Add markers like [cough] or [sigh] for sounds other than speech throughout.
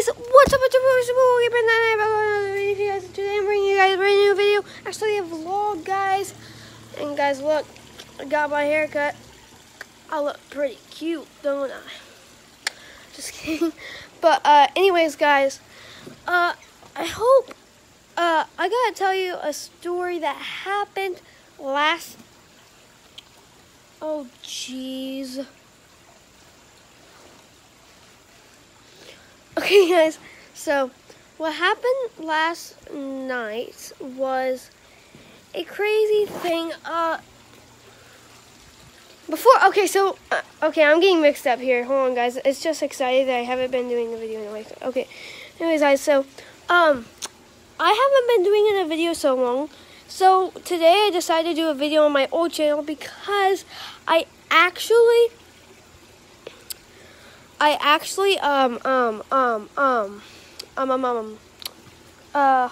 guys, what's up? What's up? If you guys today, I'm bringing you guys a brand new video. Actually, a vlog, guys. And guys, look, I got my haircut. I look pretty cute, don't I? Just kidding. But uh, anyways, guys, uh, I hope. Uh, I gotta tell you a story that happened last. Oh, jeez. Okay, [laughs] guys. So, what happened last night was a crazy thing. Uh, before, okay, so, uh, okay, I'm getting mixed up here. Hold on, guys. It's just excited that I haven't been doing a video in a week. Okay, anyways, guys, so, um, I haven't been doing a video so long. So, today I decided to do a video on my old channel because I actually I actually um um um um um um um uh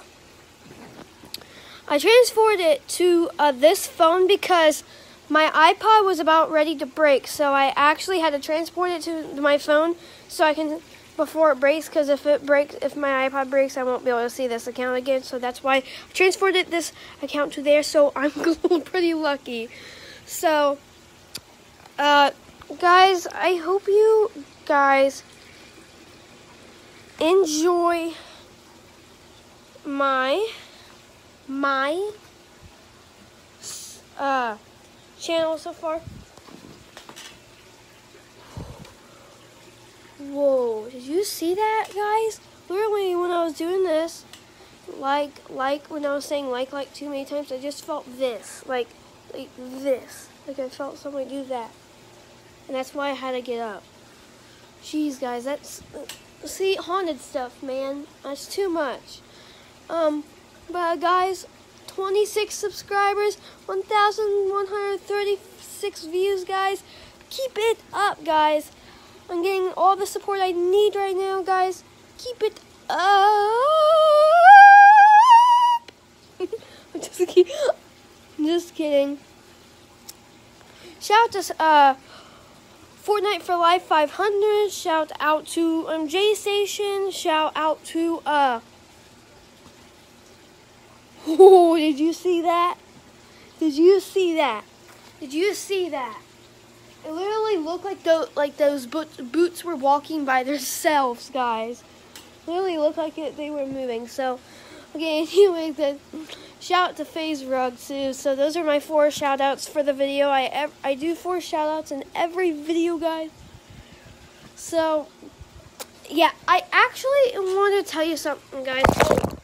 I transferred it to uh, this phone because my iPod was about ready to break, so I actually had to transport it to my phone so I can before it breaks because if it breaks if my iPod breaks I won't be able to see this account again so that's why I transferred this account to there so I'm [laughs] pretty lucky. So uh guys I hope you guys enjoy my my uh channel so far. Whoa, did you see that guys? Literally when I was doing this, like like when I was saying like like too many times, I just felt this. Like like this. Like I felt somebody do that. And that's why I had to get up. Jeez, guys, that's see haunted stuff, man. That's too much. Um, but guys, 26 subscribers, 1,136 views, guys. Keep it up, guys. I'm getting all the support I need right now, guys. Keep it up. [laughs] Just kidding. I'm just kidding. Shout out to uh Fortnite for Life 500. Shout out to MJ Station. Shout out to, uh, [laughs] oh, did you see that? Did you see that? Did you see that? It literally looked like the, like those boots were walking by themselves, guys. It literally looked like it, they were moving. So, okay, [laughs] anyway, the shout out to FaZe Rug too. So those are my four shout outs for the video. I I do four shout outs in every video, guys. So yeah, I actually want to tell you something, guys. Oh,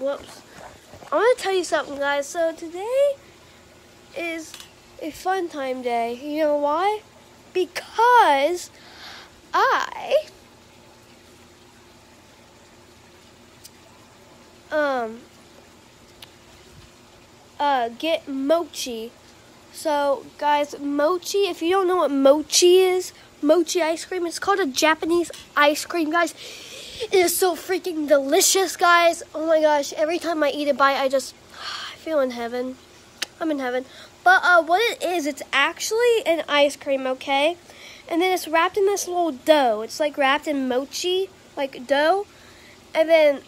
whoops. I want to tell you something, guys. So today is a fun time day. You know why? Because I um uh, get mochi. So, guys, mochi, if you don't know what mochi is, mochi ice cream, it's called a Japanese ice cream, guys. It is so freaking delicious, guys. Oh my gosh, every time I eat a bite, I just [sighs] I feel in heaven. I'm in heaven. But uh, what it is, it's actually an ice cream, okay? And then it's wrapped in this little dough. It's like wrapped in mochi, like dough. And then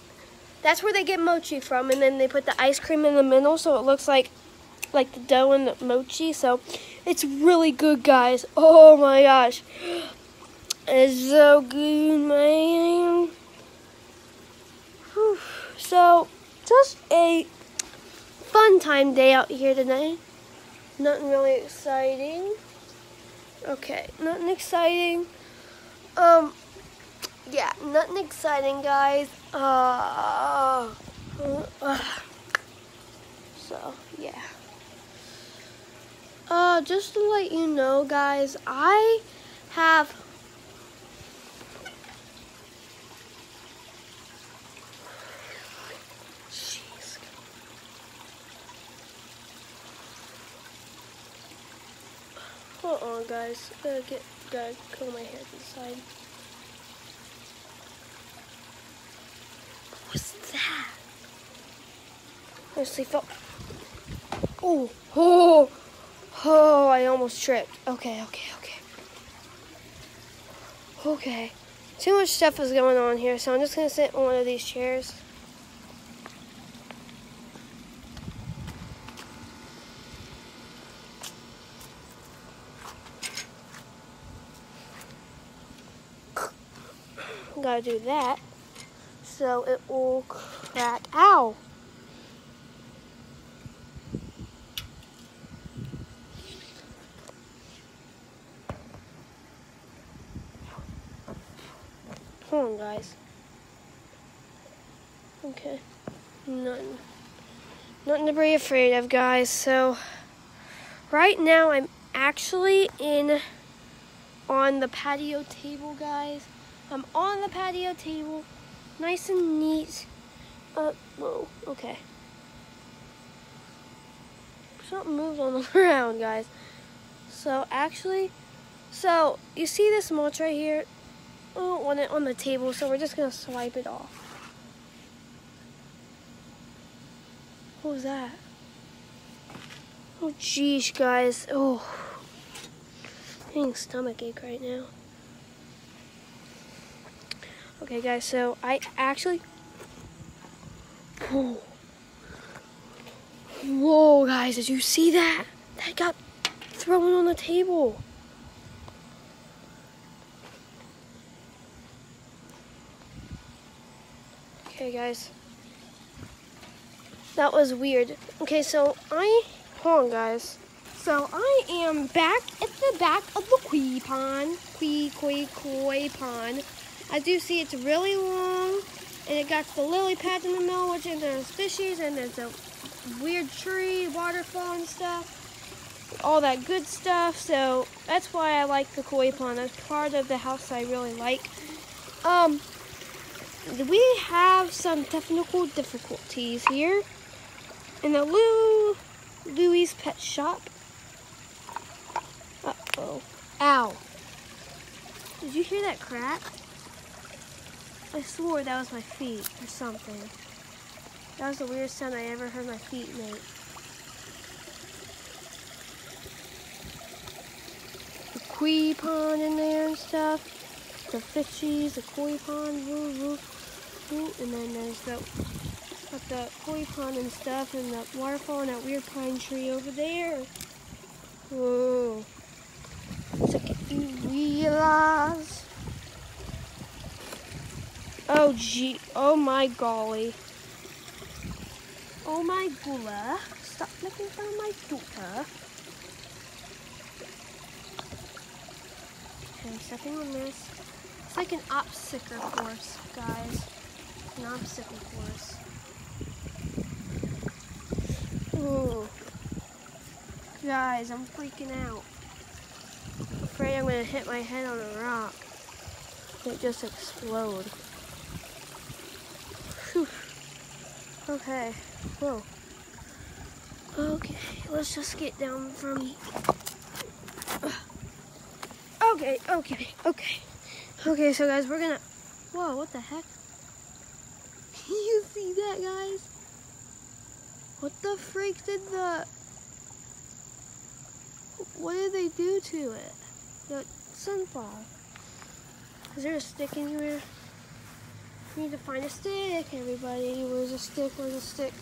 that's where they get mochi from, and then they put the ice cream in the middle so it looks like like the dough and the mochi. So it's really good, guys. Oh my gosh, [gasps] it's so good, man. So just a fun time day out here tonight. Nothing really exciting. Okay, nothing exciting. Um, nothing exciting, guys. Uh, uh, so, yeah. Uh, just to let you know, guys, I have Jeez. Hold on, guys. I Gotta get, gotta comb my hair to the side. Honestly felt. Oh, oh, oh, I almost tripped. Okay, okay, okay. Okay. too much stuff is going on here, so I'm just gonna sit on one of these chairs. Gotta do that so it will crack. Ow! Hold on, guys. Okay. Nothing. Nothing to be afraid of, guys. So, right now I'm actually in on the patio table, guys. I'm on the patio table, nice and neat. Uh, whoa, okay. Something moved on the [laughs] ground, guys. So, actually, so, you see this mulch right here? I don't want it on the table, so we're just going to swipe it off. What was that? Oh, geez, guys. Oh, I'm getting stomach ache right now. Okay, guys, so I actually... Whoa. Whoa, guys, did you see that? That got thrown on the table. Okay, guys. That was weird. Okay, so I, hold on, guys. So I am back at the back of the koi pond, koi, koi, koi pond. As you see, it's really long, and it got the lily pads in the middle, which and there's fishies, and there's a weird tree, waterfall and stuff, all that good stuff. So that's why I like the koi pond. That's part of the house I really like. Um, we have some technical difficulties here in the Lou Louis Pet Shop. Uh oh. Ow. Did you hear that crack? I swore that was my feet or something. That was the weirdest sound I ever heard my feet make. The koi pond in there and stuff. The fishies, the koi pond, woo, woo, and then there's the, got the koi pond and stuff, and the waterfall and that weird pine tree over there. Whoa. Second you realize Oh gee, oh my golly. Oh my gula. Stop looking for my gula. Okay, I'm stepping on this. It's like an obstacle course, guys. An obstacle course. Ooh. Guys, I'm freaking out. I'm afraid I'm gonna hit my head on a rock. It just explode. Whew. Okay. Whoa. Okay, let's just get down from. Okay, okay, okay. Okay, so guys, we're gonna. Whoa, what the heck? [laughs] you see that, guys? What the freak did the. What did they do to it? The sunflower. Is there a stick in here? Need to find a stick, everybody. Where's a stick? Where's a stick?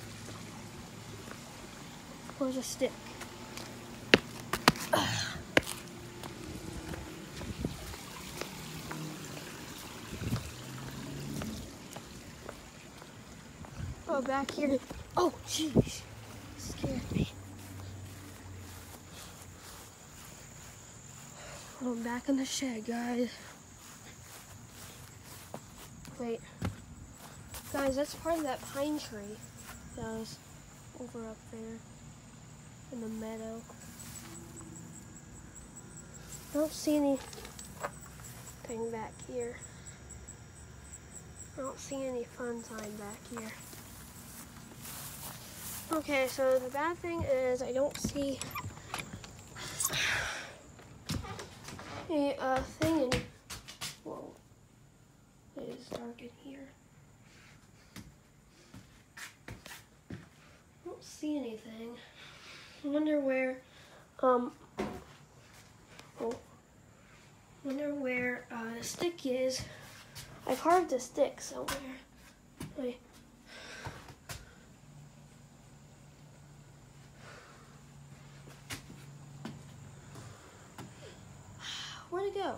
Where's a stick? Oh, back here. Oh, jeez. Scared me. I'm back in the shed, guys. Wait. Guys, that's part of that pine tree that was over up there in the meadow. I don't see anything back here. I don't see any fun sign back here. Okay, so the bad thing is I don't see a uh, thing in. Whoa. It is dark in here. I don't see anything. I wonder where, um, oh, wonder where uh, the stick is I carved a stick somewhere. Wait. Where'd it go?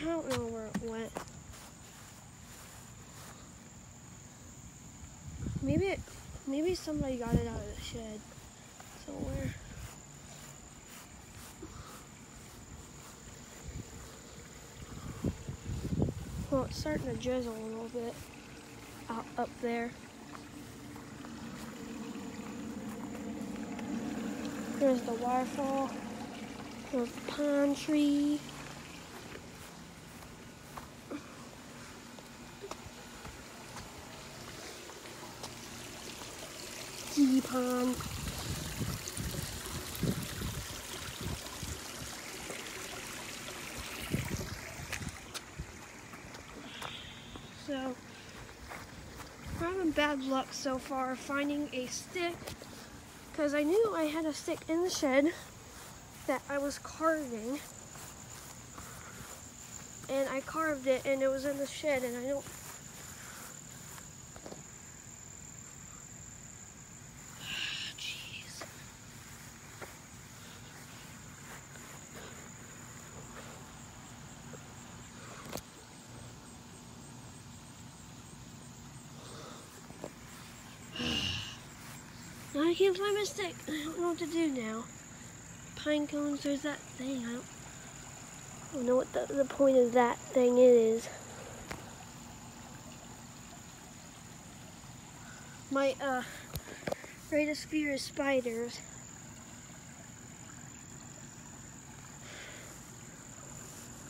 I don't know where it went. Maybe it, maybe somebody got it out of the shed somewhere. Well, it's starting to drizzle a little bit out up there. There's the waterfall. There's the pine tree. Pond. So, we're having bad luck so far finding a stick because I knew I had a stick in the shed that I was carving and I carved it and it was in the shed and I don't Jeez. Find my stick. I don't know what to do now. Pine cones, there's that thing. I don't, I don't know what the, the point of that thing is. My uh, greatest fear is spiders.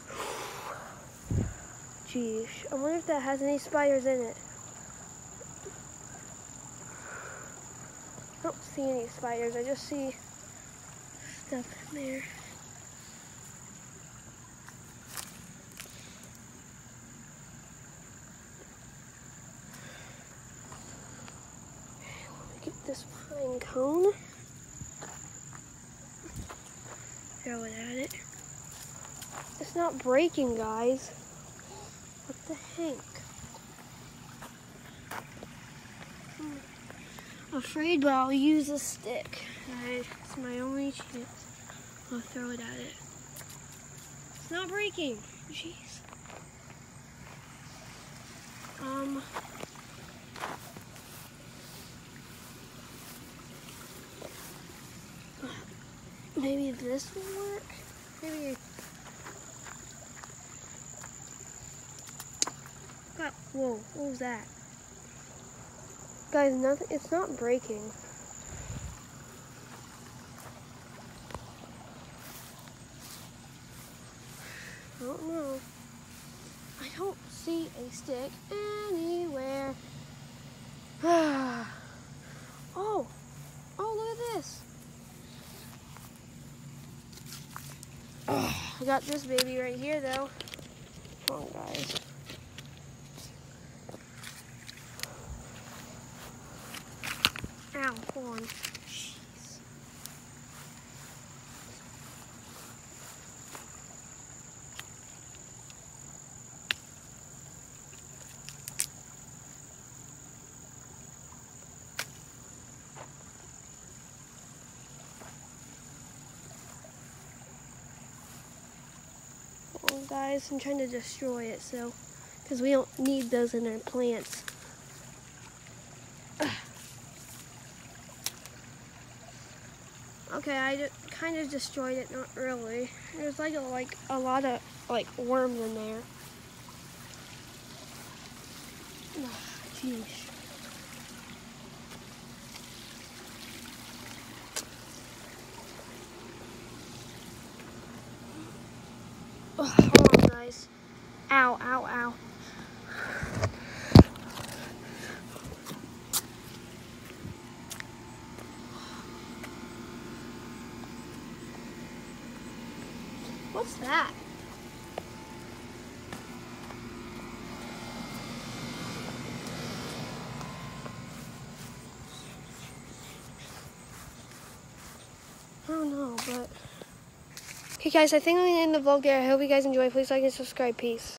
[sighs] Geez, I wonder if that has any spiders in it. I don't see any spiders. I just see stuff in there. Get this pine cone. Throw it at it. It's not breaking, guys. What the heck? Afraid, but I'll use a stick. I, it's my only chance. I'll throw it at it. It's not breaking. Jeez. Um. Maybe this will work. Maybe. Whoa! What was that? Guys, nothing, it's not breaking. I don't know. I don't see a stick anywhere. [sighs] oh, oh, look at this. [sighs] I got this baby right here though. Come on, guys. Ow. Jeez. Well, guys, I'm trying to destroy it, so, because we don't need those in our plants. Okay, I kind of destroyed it, not really. There's like a, like a lot of like worms in there. Jeez. Oh, hold on, guys. Ow, ow, ow. What's that? I don't know, but... Okay, guys, I think I'm going to end the vlog there. I hope you guys enjoy. Please like and subscribe. Peace.